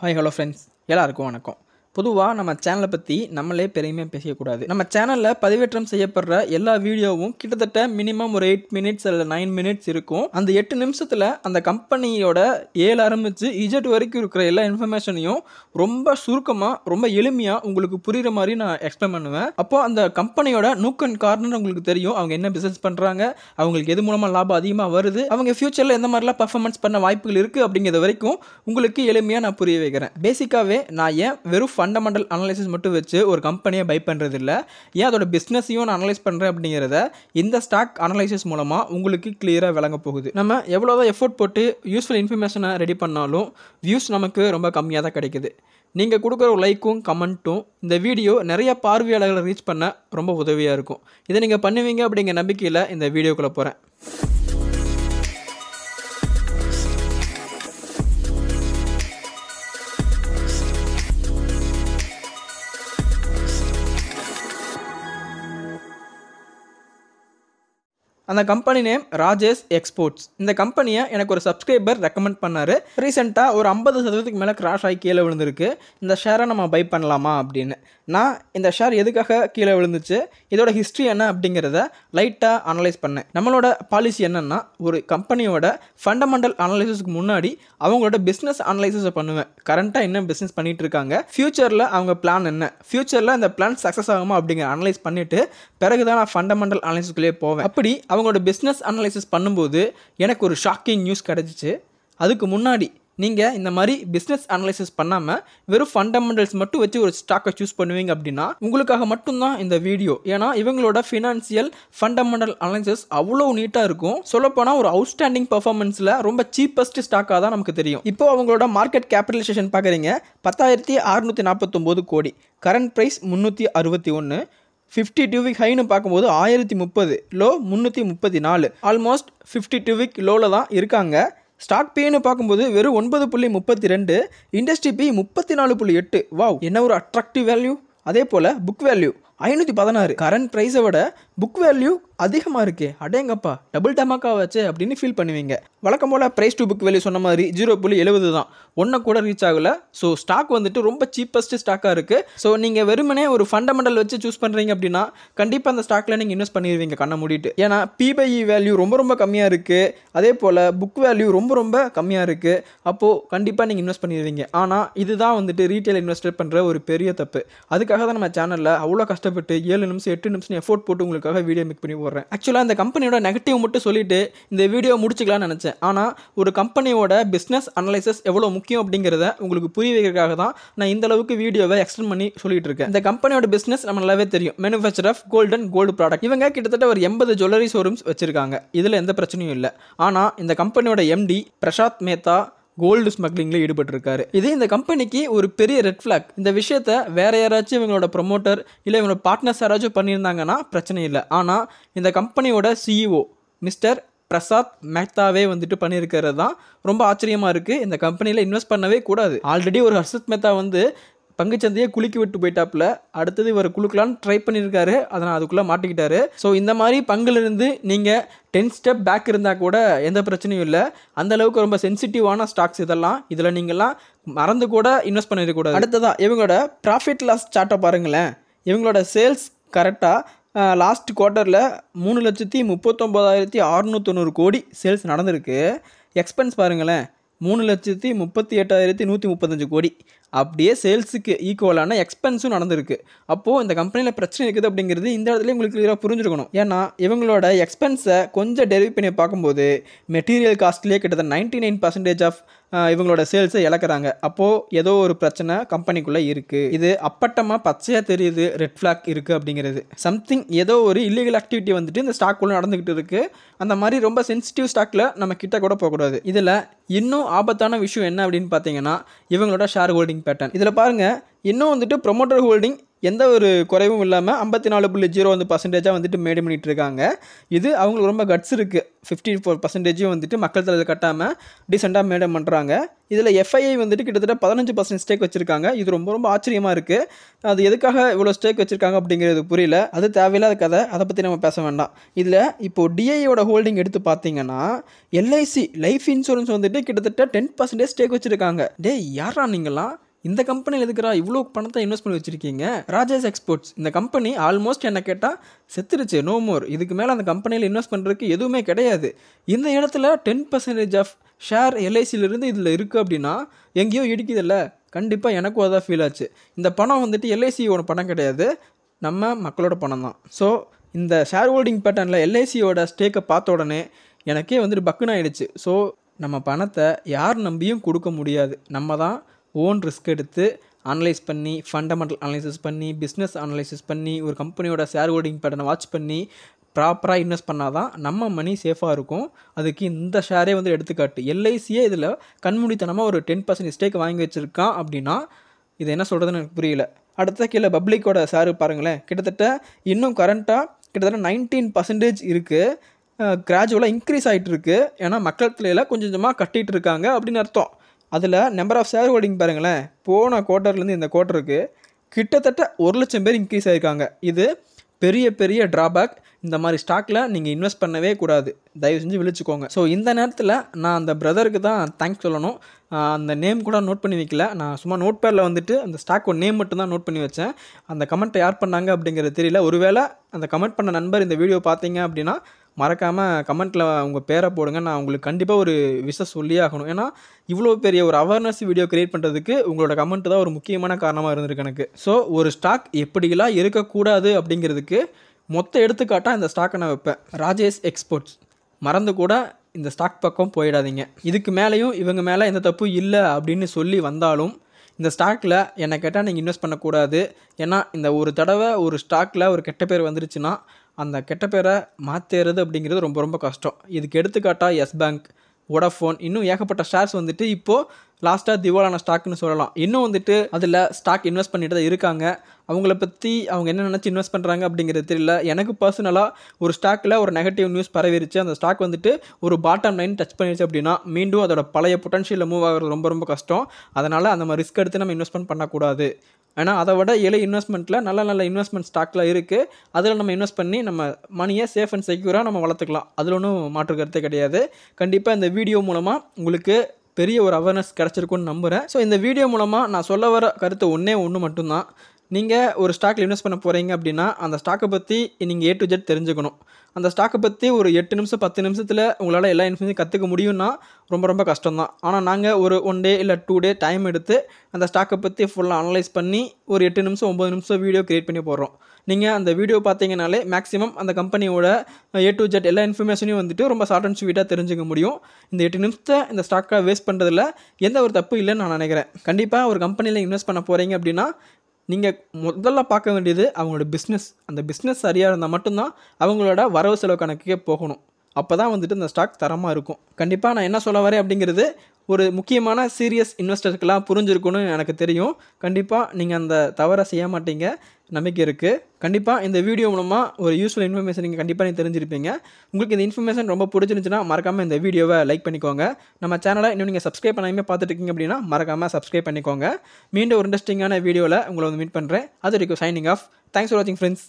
Hi hello friends எல்லாருக்கும் வணக்கம். பொதுவாக நம்ம சேனலை பற்றி நம்மளே பெருமையாக பேசக்கூடாது நம்ம சேனலில் பதிவேற்றம் செய்யப்படுற எல்லா வீடியோவும் கிட்டத்தட்ட மினிமம் ஒரு எயிட் மினிட்ஸ் அல்ல நைன் மினிட்ஸ் இருக்கும். அந்த எட்டு நிமிஷத்தில் அந்த கம்பெனியோட ஏழு ஆரம்பித்து இஜெட் வரைக்கும் இருக்கிற எல்லா இன்ஃபர்மேஷனையும் ரொம்ப சுருக்கமாக ரொம்ப எளிமையாக உங்களுக்கு புரிகிற மாதிரி நான் எக்ஸ்பிளைன் பண்ணுவேன். அப்போது அந்த கம்பெனியோட நூக் அண்ட் கார்னர் உங்களுக்கு தெரியும். அவங்க என்ன பிஸ்னஸ் பண்ணுறாங்க அவங்களுக்கு எது மூலமாக லாபம் அதிகமாக வருது அவங்க ஃப்யூச்சரில் எந்த மாதிரிலாம் பர்ஃபார்மன்ஸ் பண்ண வாய்ப்புகள் இருக்குது அப்படிங்கிறது வரைக்கும் உங்களுக்கு எளிமையாக நான் புரிய வைக்கிறேன். பேசிக்காகவே நான் ஏன் வெறும் ஃபண்டமெண்டல் அனலைசிஸ் மட்டும் வச்சு ஒரு கம்பெனியை பை பண்ணுறது இல்லை ஏன் அதோட பிஸ்னஸையும் நான் அனலைஸ் பண்ணுறேன் அப்படிங்கிறத இந்த ஸ்டாக் அனலைசிஸ் மூலமாக உங்களுக்கு கிளியராக விளங்க போகுது. நம்ம எவ்வளோதான் எஃபோர்ட் போட்டு யூஸ்ஃபுல் இன்ஃபர்மேஷனை ரெடி பண்ணாலும் வியூஸ் நமக்கு ரொம்ப கம்மியாக தான் கிடைக்குது. நீங்கள் கொடுக்குற லைக்கும் கமெண்ட்டும் இந்த வீடியோ நிறைய பார்வையாளர்களை ரீச் பண்ண ரொம்ப உதவியாக இருக்கும். இதை நீங்கள் பண்ணுவீங்க அப்படிங்கிற நம்பிக்கையில் இந்த வீடியோக்குள்ளே போகிறேன் அந்த கம்பெனி நேம் ராஜேஷ் எக்ஸ்போர்ட்ஸ் இந்த கம்பெனியை எனக்கு ஒரு சப்ஸ்கிரைபர் ரெக்கமெண்ட் பண்ணார். ரீசெண்டாக ஒரு ஐம்பது சதவீதத்துக்கு மேலே கிராஷ் ஆகி கீழே விழுந்திருக்கு. இந்த ஷேரை நம்ம பை பண்ணலாமா அப்படின்னு. நான் இந்த ஷேர் எதுக்காக கீழே விழுந்துச்சு? இதோட ஹிஸ்ட்ரி என்ன அப்படிங்கிறத லைட்டாக அனலைஸ் பண்ணேன். நம்மளோட பாலிசி என்னென்னா ஒரு கம்பெனியோட ஃபண்டமெண்டல் அனலைசிஸ்க்கு முன்னாடி அவங்களோட பிஸ்னஸ் அனலைசிஸை பண்ணுவேன். கரண்ட்டாக என்ன பிஸ்னஸ் பண்ணிட்டு இருக்காங்க? ஃப்யூச்சரில் அவங்க பிளான் என்ன? ஃப்யூச்சரில் இந்த பிளான் சக்ஸஸ் ஆகுமா அப்படிங்கிற அனலைஸ் பண்ணிவிட்டு பிறகு தான் நான் ஃபண்டமெண்டல் அனலைசிஸ்க்குள்ளே போவேன். அப்படி அவங்களோட பிஸ்னஸ் அனலைசிஸ் பண்ணும்போது எனக்கு ஒரு ஷாக்கிங் நியூஸ் கிடச்சிச்சு. அதுக்கு முன்னாடி நீங்கள் இந்த மாதிரி பிஸ்னஸ் அனலைசிஸ் பண்ணாமல் வெறும் ஃபண்டமெண்டல்ஸ் மட்டும் வச்சு ஒரு ஸ்டாக்கை சூஸ் பண்ணுவீங்க அப்படின்னா உங்களுக்காக மட்டும்தான் இந்த வீடியோ ஏன்னா இவங்களோட ஃபினான்சியல் ஃபண்டமெண்டல் அனலைசிஸ் அவ்வளோ நீட்டாக இருக்கும். சொல்லப்போனால் ஒரு அவுட்ஸ்டாண்டிங் பர்ஃபார்மன்ஸில் ரொம்ப சீப்பஸ்ட் ஸ்டாக்காக தான் நமக்கு தெரியும். இப்போ அவங்களோட மார்க்கெட் கேபிட்டலைசேஷன் பார்க்குறீங்க பத்தாயிரத்தி அறுநூற்றி நாற்பத்தொம்போது கோடி. கரண்ட் ப்ரைஸ் முந்நூற்றி அறுபத்தி ஒன்று ஃபிஃப்டி டூ வீக் ஹைன்னு பார்க்கும்போது ஆயிரத்தி முப்பது லோ முந்நூற்றி முப்பத்தி நாலு. ஆல்மோஸ்ட் ஃபிஃப்டி டூ வீக் லோவில் தான் இருக்காங்க. ஸ்டாக் பின்னு பார்க்கும்போது வெறும் ஒன்பது புள்ளி முப்பத்தி ரெண்டு இண்டஸ்ட்ரி பி முப்பத்தி நாலு புள்ளி எட்டு. வாவ் என்ன ஒரு அட்ராக்டிவ் வேல்யூ அதே போல் புக் வேல்யூ ஐநூற்றி பதினாறு. கரண்ட் ப்ரைஸை விட புக் வேல்யூ அதிகமாக இருக்கே. அடேங்கப்பா டபுள் டமாக்கா வச்சு அப்படின்னு ஃபீல் பண்ணுவீங்க. வழக்கம் போல் ப்ரைஸ் டூ புக் வேல்யூ சொன்ன மாதிரி ஜீரோ புள்ளி எழுபது தான். ஒன்றை கூட ரீச் ஆகலை. ஸோ ஸ்டாக் வந்துட்டு ரொம்ப சீப்பஸ்ட் ஸ்டாக்காக இருக்குது ஸோ நீங்கள் வெறுமனே ஒரு ஃபண்டமெண்டல் வச்சு சூஸ் பண்ணுறீங்க அப்படின்னா கண்டிப்பாக அந்த ஸ்டாக்கில் நீங்கள் இன்வெஸ்ட் பண்ணிடுவீங்க கண்ணை மூடிட்டு. ஏன்னா பிபைஇ வேல்யூ ரொம்ப ரொம்ப கம்மியாக இருக்குது அதே போல் புக் வேல்யூ ரொம்ப ரொம்ப கம்மியாக இருக்குது அப்போது கண்டிப்பாக நீங்கள் இன்வெஸ்ட் பண்ணிடுவீங்க ஆனால் இதுதான் வந்துட்டு ரீட்டைல் இன்வெஸ்டர் பண்ணுற ஒரு பெரிய தப்பு. அதுக்காக தான் நம்ம சேனலில் அவ்வளோ கஷ்டப்பட்டு ஏழு நிமிஷம் எட்டு நிமிஷம் எஃபோர்ட் போட்டு உங்களுக்காக வீடியோ மேக் பண்ணி போடுறேன். ஆக்சுவலாக இந்த கம்பெனியோட நெகட்டிவ் மட்டும் சொல்லிட்டு இந்த வீடியோ முடிச்சுக்கலாம்னு நினச்சேன். ஆனால் ஒரு கம்பெனியோட பிஸ்னஸ் அனலைசஸ் எவ்வளோ முக்கியம் அப்படிங்கிறத உங்களுக்கு புரிய வைக்கிறதுக்காக தான் நான் இந்த அளவுக்கு வீடியோவை எக்ஸ்டெண்ட் பண்ணி சொல்லிட்டு இருக்கேன். இந்த கம்பெனியோட பிஸ்னஸ் நம்ம நல்லாவே தெரியும். Manufacture of gold gold product இவங்க கிட்டத்தட்ட ஒரு எண்பது ஜுவல்லரி ஷோரூம்ஸ் வச்சிருக்காங்க. இதில் எந்த பிரச்சனையும் இல்லை. ஆனால் இந்த கம்பெனியோட எம்டி பிரசாத் மேத்தா கோல்டு ஸ்மக்லிங்கில் ஈடுபட்டிருக்காரு. இது இந்த கம்பெனிக்கு ஒரு பெரிய ரெட் ஃப்ளாக் இந்த விஷயத்த வேற யாராச்சும் இவங்களோட ப்ரொமோட்டர் இல்லை இவங்களோட பார்ட்னர்ஸ் யாராச்சும் பண்ணியிருந்தாங்கன்னா பிரச்சனை இல்லை. ஆனால் இந்த கம்பெனியோட சிஇஓ மிஸ்டர் பிரசாத் மேத்தாவே வந்துட்டு பண்ணியிருக்கிறது தான் ரொம்ப ஆச்சரியமாக இருக்குது இந்த கம்பெனியில் இன்வெஸ்ட் பண்ணவே கூடாது. ஆல்ரெடி ஒரு ஹர்ஷத் மேத்தா வந்து பங்குச்சந்தையை குலுக்கி விட்டு போயிட்டாப்புல. அடுத்தது இவர் குலுக்கலான்னு ட்ரை பண்ணியிருக்காரு. அதை நான் அதுக்குள்ளே மாட்டிக்கிட்டாரு. ஸோ இந்த மாதிரி பங்குலேருந்து நீங்கள் டென் ஸ்டெப் பேக் இருந்தால் கூட எந்த பிரச்சனையும் இல்லை. அந்த அளவுக்கு ரொம்ப சென்சிட்டிவான ஸ்டாக்ஸ் இதெல்லாம். இதில் நீங்கள்லாம் மறந்து கூட இன்வெஸ்ட் பண்ணிடக்கூடாது அடுத்ததான் இவங்களோட ப்ராஃபிட் லாஸ் சார்ட்டை பாருங்களேன். இவங்களோட சேல்ஸ் கரெக்டாக லாஸ்ட் குவார்ட்டரில் மூணு லட்சத்தி முப்பத்தொம்போதாயிரத்தி அறுநூத்தொண்ணூறு கோடி சேல்ஸ் நடந்திருக்கு. எக்ஸ்பென்ஸ் பாருங்களேன். மூணு லட்சத்தி முப்பத்தி எட்டாயிரத்தி நூற்றி முப்பத்தஞ்சு கோடி. அப்படியே சேல்ஸுக்கு ஈக்குவலான எக்ஸ்பென்ஸும் நடந்திருக்கு. அப்போது இந்த கம்பெனியில் பிரச்சனை இருக்குது அப்படிங்கிறது இந்த இடத்துல உங்களுக்கு கிளியராக புரிஞ்சுருக்கணும். ஏன்னா இவங்களோட எக்ஸ்பென்ஸை கொஞ்சம் டெரிவ் பண்ணி பார்க்கும்போது மெட்டீரியல் காஸ்ட்லேயே கிட்டத்தட்ட நைன்டி நைன் பர்சன்டேஜ் ஆஃப் இவங்களோட சேல்ஸை இழக்கிறாங்க. அப்போது ஏதோ ஒரு பிரச்சனை கம்பெனிக்குள்ளே இருக்குது இது அப்பட்டமாக பச்சையாக தெரியுது ரெட் ஃப்ளாக் இருக்குது அப்படிங்கிறது. சம்திங் ஏதோ ஒரு இல்லீகல் ஆக்டிவிட்டி வந்துட்டு இந்த ஸ்டாக்குள்ளே நடந்துக்கிட்டு இருக்குது அந்த மாதிரி ரொம்ப சென்சிட்டிவ் ஸ்டாக்கில் நம்ம கிட்ட கூட போகக்கூடாது. இதில் இன்னும் ஆபத்தான விஷயம் என்ன அப்படின்னு பார்த்தீங்கன்னா இவங்களோட ஷேர் ஹோல்டிங் பேட்டர்ன் இதில் பாருங்கள் இன்னும் வந்துட்டு ப்ரொமோட்டர் ஹோல்டிங் எந்த ஒரு குறைவும் இல்லாமல் ஐம்பத்தி நாலு புள்ளி ஜீரோ வந்து பர்சன்டேஜாக வந்துட்டு மேடு பண்ணிகிட்டு இருக்காங்க. இது அவங்களுக்கு ரொம்ப கட்ஸ் இருக்குது ஃபிஃப்டி ஃபோர் பர்சன்டேஜும் வந்துட்டு மக்கள் தலையில் கட்டாமல் டீசெண்டாக மெயின்டைன் பண்ணுறாங்க இதில் எஃப்ஐஐ வந்துட்டு கிட்டத்தட்ட பதினஞ்சு பர்சன்ட் ஸ்டேக் வச்சுருக்காங்க. இது ரொம்ப ரொம்ப ஆச்சரியமாக இருக்குது அது எதுக்காக இவ்வளோ ஸ்டேக் வச்சுருக்காங்க அப்படிங்கிறது புரியல. அது தேவையில்லாத கதை. அதை பற்றி நம்ம பேச வேண்டாம். இதில் இப்போது டிஐயோட ஹோல்டிங் எடுத்து பார்த்தீங்கன்னா எல்ஐசி லைஃப் இன்சூரன்ஸ் வந்துட்டு கிட்டத்தட்ட டென் பர்சன்டேஜ் ஸ்டேக் வச்சுருக்காங்க. டே யாரா நீங்களாம் இந்த கம்பெனியில் எதுக்குறா இவ்வளோ பணத்தை இன்வெஸ்ட் பண்ணி வச்சுருக்கீங்க? ராஜேஷ் எக்ஸ்போர்ட்ஸ் இந்த கம்பெனி ஆல்மோஸ்ட் என்ன கேட்டால் செத்துருச்சு நோ மோர் இதுக்கு மேலே அந்த கம்பெனியில் இன்வெஸ்ட் பண்ணுறதுக்கு எதுவுமே கிடையாது. இந்த இடத்துல டென் பர்சன்டேஜ் ஆஃப் ஷேர் எல்ஐசியிலிருந்து இதில் இருக்குது அப்படின்னா எங்கேயோ இடிக்குதில்ல? கண்டிப்பாக எனக்கும் அதான் ஃபீல் ஆச்சு. இந்த பணம் வந்துட்டு எல்ஐசியோட பணம் கிடையாது. நம்ம மக்களோட பணம் தான். ஸோ இந்த ஷேர் ஹோல்டிங் பேட்டர்னில் எல்ஐசியோட ஸ்டேக்கை பார்த்த உடனே எனக்கே வந்துட்டு பக்குன்னு ஆயிடுச்சு. ஸோ நம்ம பணத்தை யார் நம்பியும் கொடுக்க முடியாது. நம்ம தான் ஓன் ரிஸ்க் எடுத்து அனலைஸ் பண்ணி ஃபண்டமெண்டல் அனலைசிஸ் பண்ணி பிஸ்னஸ் அனலைசிஸ் பண்ணி ஒரு கம்பெனியோட ஷேர் ஹோல்டிங் பேட்டர்னை வாட்ச் பண்ணி ப்ராப்பராக இன்வெஸ்ட் பண்ணால் தான் நம்ம மணி சேஃபாக இருக்கும். அதுக்கு இந்த ஷேரே வந்து எடுத்துக்காட்டு. எல்ஐசியே இதில் கண்மூடித்தனமாக ஒரு டென் பர்சன்ட் மிஸ்டேக் வாங்கி வச்சுருக்கான் அப்படின்னா இது என்ன சொல்கிறதுன்னு எனக்கு புரியல. அடுத்த கீழே பப்ளிக்கோட ஷேரு பாருங்களேன். கிட்டத்தட்ட இன்னும் கரண்ட்டாக கிட்டத்தட்ட நைன்டீன் பர்சன்டேஜ் இருக்குது கிராஜுவலாக இன்க்ரீஸ் ஆகிட்டு இருக்குது ஏன்னா மக்கள் தலையில் கொஞ்சம் கொஞ்சமாக கட்டிகிட்டு இருக்காங்க அப்படின்னு அர்த்தம். அதில் நம்பர் ஆஃப் ஷேர் ஹோல்டிங் பாருங்களேன். போன குவார்ட்டர்லேருந்து இந்த குவார்ட்டருக்கு கிட்டத்தட்ட ஒரு லட்சம் பேர் இன்க்ரீஸ் ஆகியிருக்காங்க இது பெரிய பெரிய ட்ராபேக் இந்த மாதிரி ஸ்டாக்கில் நீங்கள் இன்வெஸ்ட் பண்ணவே கூடாது. தயவு செஞ்சு விழிச்சுக்கோங்க. ஸோ இந்த நேரத்தில் நான் அந்த பிரதருக்கு தான் தேங்க்ஸ் சொல்லணும். அந்த நேம் கூட நோட் பண்ணி வைக்கல. நான் சும்மா நோட் பேடில் வந்துட்டு அந்த ஸ்டாக்கோட நேம் மட்டும் தான் நோட் பண்ணி வச்சேன். அந்த கமெண்ட்டை யார் பண்ணாங்க அப்படிங்கிறது தெரியல. ஒருவேளை அந்த கமெண்ட் பண்ண நண்பர் இந்த வீடியோ பார்த்தீங்க அப்படின்னா மறக்காமல் கமெண்ட்டில் உங்கள் பேரை போடுங்க. நான் உங்களுக்கு கண்டிப்பாக ஒரு விஷயம் சொல்லியே ஆகணும். ஏன்னா இவ்வளோ பெரிய ஒரு அவேர்னஸ் வீடியோ கிரியேட் பண்ணுறதுக்கு உங்களோட கமெண்ட் தான் ஒரு முக்கியமான காரணமாக இருந்திருக்கு எனக்கு. ஸோ ஒரு ஸ்டாக் எப்படிலாம் இருக்கக்கூடாது அப்படிங்கிறதுக்கு மொத்த எடுத்துக்காட்டாக இந்த ஸ்டாக்கை நான் வைப்பேன். ராஜேஷ் எக்ஸ்போர்ட்ஸ் மறந்து கூட இந்த ஸ்டாக் பக்கம் போயிடாதீங்க. இதுக்கு மேலேயும் இவங்க மேலே எந்த தப்பு இல்லை அப்படின்னு சொல்லி வந்தாலும் இந்த ஸ்டாக்கில் என்னை கேட்டால் நீங்கள் இன்வெஸ்ட் பண்ணக்கூடாது. ஏன்னா இந்த ஒரு தடவை ஒரு ஸ்டாக்கில் ஒரு கெட்ட பேர் வந்துருச்சுன்னா அந்த கெட்ட பேரை மாற்றுறது அப்படிங்கிறது ரொம்ப ரொம்ப கஷ்டம். இதுக்கு எடுத்துக்காட்டாக எஸ் பேங்க் வோடாஃபோன் இன்னும் ஏகப்பட்ட ஷேர்ஸ் வந்துட்டு இப்போது லாஸ்ட்டாக திவாலான ஸ்டாக்னு சொல்லலாம். இன்னும் வந்துட்டு அதில் ஸ்டாக் இன்வெஸ்ட் பண்ணிட்டு தான் இருக்காங்க. அவங்கள பற்றி அவங்க என்ன நினச்சி இன்வெஸ்ட் பண்ணுறாங்க அப்படிங்கிறது தெரியல. எனக்கு பர்சனலாக ஒரு ஸ்டாக்கில் ஒரு நெகட்டிவ் நியூஸ் பரவிருச்சு. அந்த ஸ்டாக் வந்துட்டு ஒரு பாட்டம் லைன் டச் பண்ணிருச்சு அப்படின்னா மீண்டும் அதோட பழைய பொட்டன்ஷியலில் மூவ் ஆகிறது ரொம்ப ரொம்ப கஷ்டம். அதனால் அந்த மாதிரி ரிஸ்க் எடுத்து நம்ம இன்வெஸ்ட்மெண்ட் பண்ணக்கூடாது. ஏன்னா அதை விட ஏழை இன்வெஸ்ட்மெண்ட்டில் நல்ல நல்ல இன்வெஸ்ட்மெண்ட் ஸ்டாக்கில் இருக்குது அதில் நம்ம இன்வெஸ்ட் பண்ணி நம்ம மணியை சேஃப் அண்ட் செக்யூராக நம்ம வளர்த்துக்கலாம். அதில் ஒன்றும் மாற்று கருத்தே கிடையாது. கண்டிப்பாக இந்த வீடியோ மூலமாக உங்களுக்கு பெரிய ஒரு அவேர்னஸ் கிடச்சிருக்குன்னு நம்புகிறேன் ஸோ இந்த வீடியோ மூலமாக நான் சொல்ல வர கருத்து ஒன்றே ஒன்று மட்டும்தான். நீங்கள் ஒரு ஸ்டாக்கில் இன்வெஸ்ட் பண்ண போகிறீங்க அப்படின்னா அந்த ஸ்டாக்கை பற்றி நீங்கள் ஏ டு ஜெட் தெரிஞ்சுக்கணும். அந்த ஸ்டாக்கை பற்றி ஒரு எட்டு நிமிஷம் பத்து நிமிஷத்தில் உங்களால் எல்லா இன்ஃபர்மேஷன் கற்றுக்க முடியும்னா ரொம்ப ரொம்ப கஷ்டம் தான் ஆனால் நாங்கள் ஒரு ஒன் டே இல்லை டூ டே டைம் எடுத்து அந்த ஸ்டாக்கை பற்றி ஃபுல்லாக அனலைஸ் பண்ணி ஒரு எட்டு நிமிஷம் ஒம்பது நிமிஷம் வீடியோ க்ரியேட் பண்ணி போடுறோம். நீங்கள் அந்த வீடியோ பார்த்தீங்கனாலே மேக்ஸிமம் அந்த கம்பெனியோட ஏ டு ஜெட் எல்லா இன்ஃபர்மேஷனையும் வந்துட்டு ரொம்ப ஷார்ட் அண்ட் ஸ்வீட்டாக தெரிஞ்சுக்க முடியும். இந்த எட்டு நிமிஷத்தை இந்த ஸ்டாக்கை வேஸ்ட் பண்ணுறதுல எந்த ஒரு தப்பு இல்லைன்னு நான் நினைக்கிறேன். கண்டிப்பாக ஒரு கம்பெனியில் இன்வெஸ்ட் பண்ண போகிறீங்க அப்படின்னா நீங்கள் முதல்ல பார்க்க வேண்டியது அவங்களோட பிஸ்னஸ் அந்த பிஸ்னஸ் சரியாக இருந்தால் மட்டும்தான் அவங்களோட வரவு செலவு கணக்குக்கே போகணும். அப்போ தான் வந்துட்டு இந்த ஸ்டாக் தரமாக இருக்கும். கண்டிப்பாக நான் என்ன சொல்ல வரேன் அப்படிங்கிறது ஒரு முக்கியமான சீரியஸ் இன்வெஸ்டர்ஸ்க்கெலாம் புரிஞ்சிருக்குன்னு எனக்கு தெரியும். கண்டிப்பாக நீங்கள் அந்த தவறை செய்ய மாட்டீங்க. நம்பிக்கை இருக்குது கண்டிப்பாக இந்த வீடியோ மூலமாக ஒரு யூஸ்ஃபுல் இன்ஃபர்மேஷன் நீங்கள் கண்டிப்பாக நீங்கள் தெரிஞ்சிருப்பீங்க. உங்களுக்கு இந்த இன்ஃபர்மேஷன் ரொம்ப பிடிச்சிருந்துச்சுன்னா மறக்காமல் இந்த வீடியோவை லைக் பண்ணிக்கோங்க. நம்ம சேனலை இன்னும் நீங்கள் சப்ஸ்கிரைப் பண்ணாமே பார்த்துட்டு இருக்கீங்க அப்படின்னா மறக்காமல் சப்ஸ்கிரைப் பண்ணிக்கோங்க. மீண்டும் ஒரு இன்ட்ரெஸ்டிங்கான வீடியோவில் உங்களை வந்து மீட் பண்ணுறேன் அது வரைக்கும் சைனிங் ஆஃப் தேங்க்ஸ் ஃபார் வாட்சிங் ஃப்ரெண்ட்ஸ்